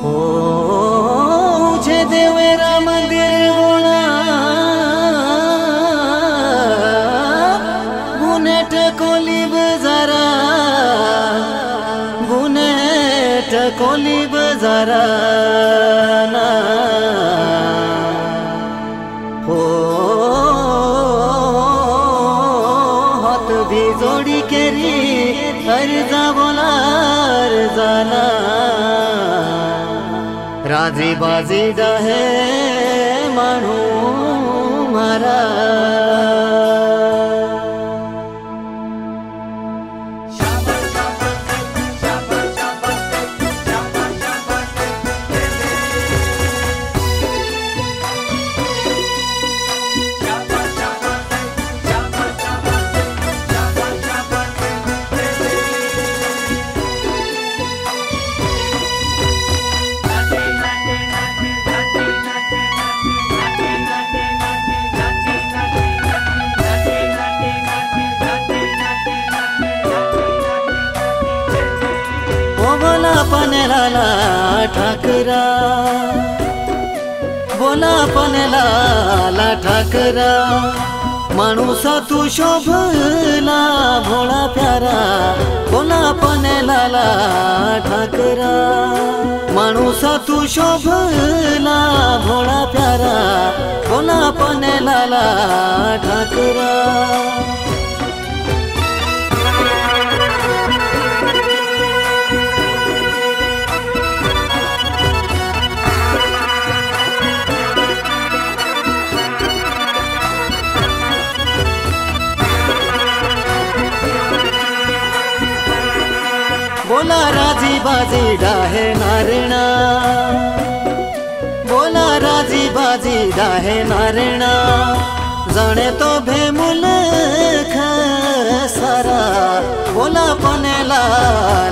हो जे देवेरा मंदिर होणा गुन्हे टकोली बजारा गुन्हे टकोली ना। हो हात भी जोडी केरी अर्जा बोला जाना। माझे बाजी डहे म्हणून बोला पनेला ठाकरा. बोला पनेला ठाकरा. माणूस तू शोभला भोळा प्यारा. बोला पनेला ठाकरा. माणूस तू शोभला भोळा प्यारा. बोला पनेला ठाकरा. बोला राजी बाजी डाहे नारणा बोला राजी बाजी डाहे नारणा जाणे तो भेमुल सारा बोला पनेला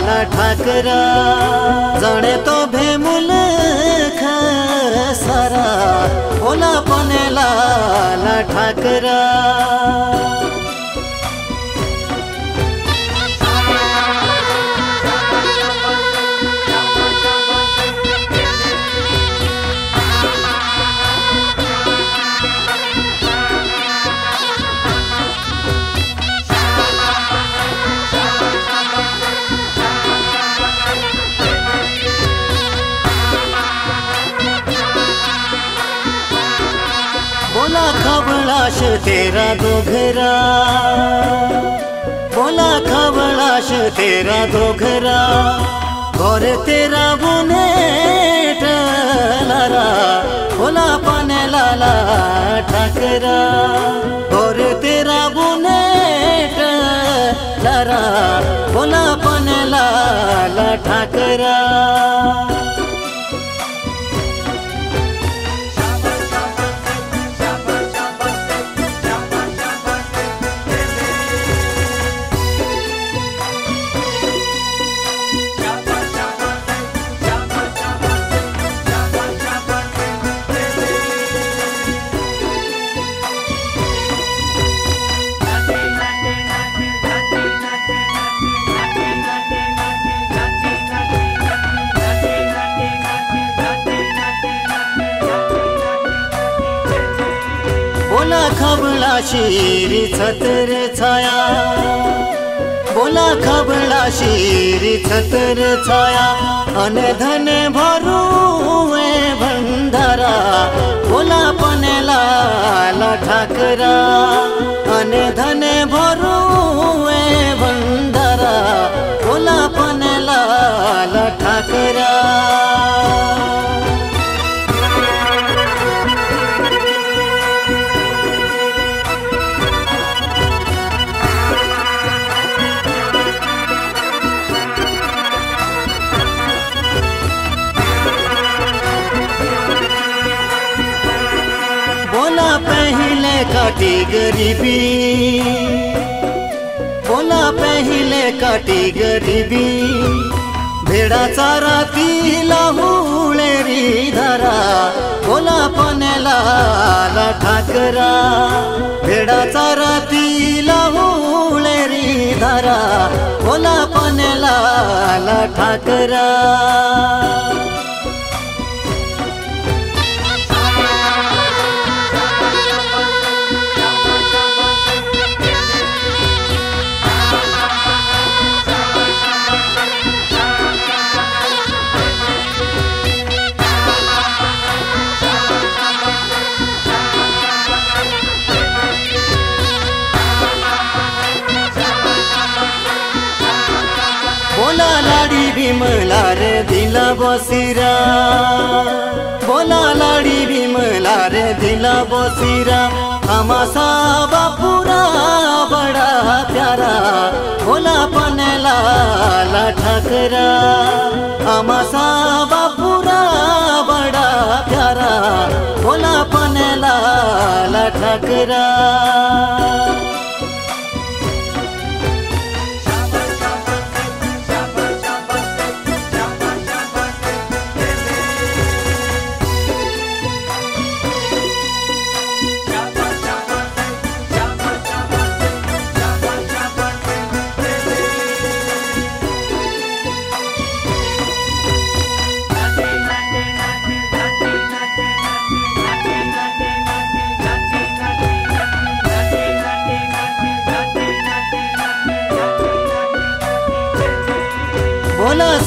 ला ठाकरा। जाणे तो भेमुल सारा बोला पनेला ला ठाकरा। खवळाश तेरा दोघरा. बोला खवळाश तेरा दोघरा. गोर तेरा बुने टलारा बोला पनेला ठाकरा गोर तेरा बुने टलारा बोला पनेला ठाकरा बोला खबळाशी छतर छाया। बोला खबळाशी छतर छाया। अन धन भरूवे भंडारा। बोला पनेला ठाकरा। अन धन भरूवे भंडारा। बोला पनेला ठाकरा। गरीबी. बोला पहिले काटी गरीबी. भेडाचा रातीला हुळेरी धरा. बोला पनेला ला ठाकरा. भेडाचा रातीला हुळेरी धरा. बोला पनेला ला ठाकरा. दिला बसिरा. बोला लाडी भीमला रे दिला बसिरा. आमासा बापुरा बडा प्यारा. बोला पनेला ला ठाकरा. आमासा बापुरा बडा प्यारा. बोला पनेला ला ठाकरा.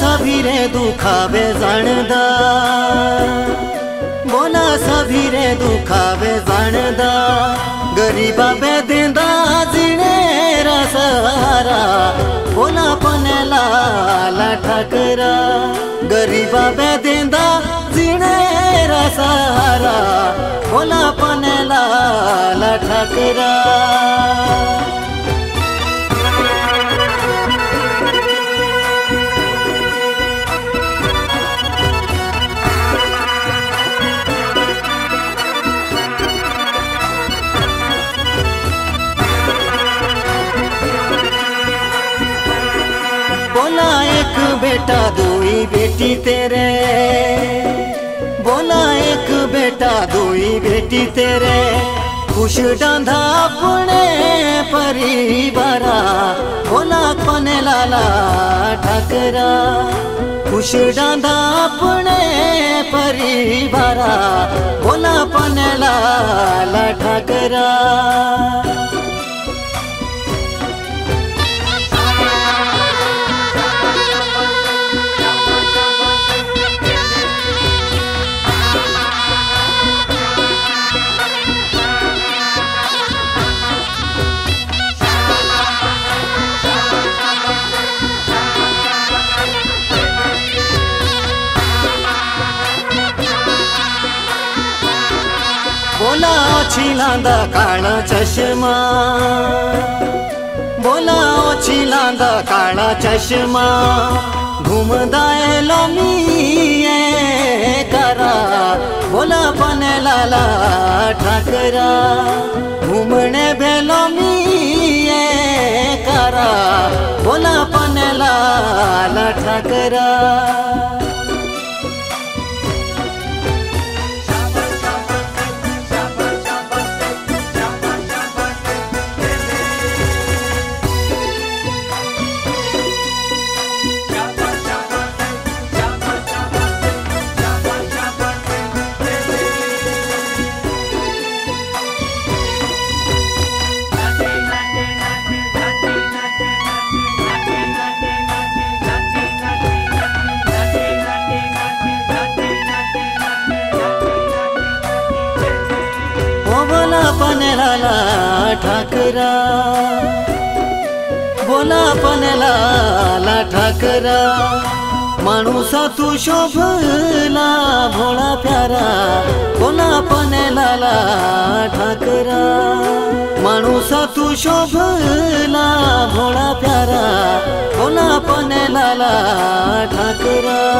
सभिरे दुखावे जाणदा. बोला सभिरे दुखावे जाणदा. गरीबा बेदिंदा जिणे रसहारा. बोला पनेला ला ठाकरा गरीबा बेदिंदा जिणे रसहारा. बोला पनेला ला ठाकरा बेटा दुई बेटी तेरे। बोला एक बेटा दुई बेटी तेरे। खुश डांधा अपने परिवारा। बोला पने लाला ठाकरा। खुश डांधा अपने परिवारा। बोला पने लाला ठाकरा। बोला छिलांदा काळा चष्मा बोला छिलांदा काळा चष्मा घुमदायला मी ये करा बोला पने लाला ठाकरा घुमणे भेलो मी ये करा बोला पने लाला ठाकरा बोला पनेलाला ठाकरा. बोला पनेलाला ठाकरा. माणूसा तू शोभला भोळा प्यारा. बोला पनेलाला ठाकरा. माणूसा तू शोभला भोळा प्यारा. बोला पनेलाला ठाकरा.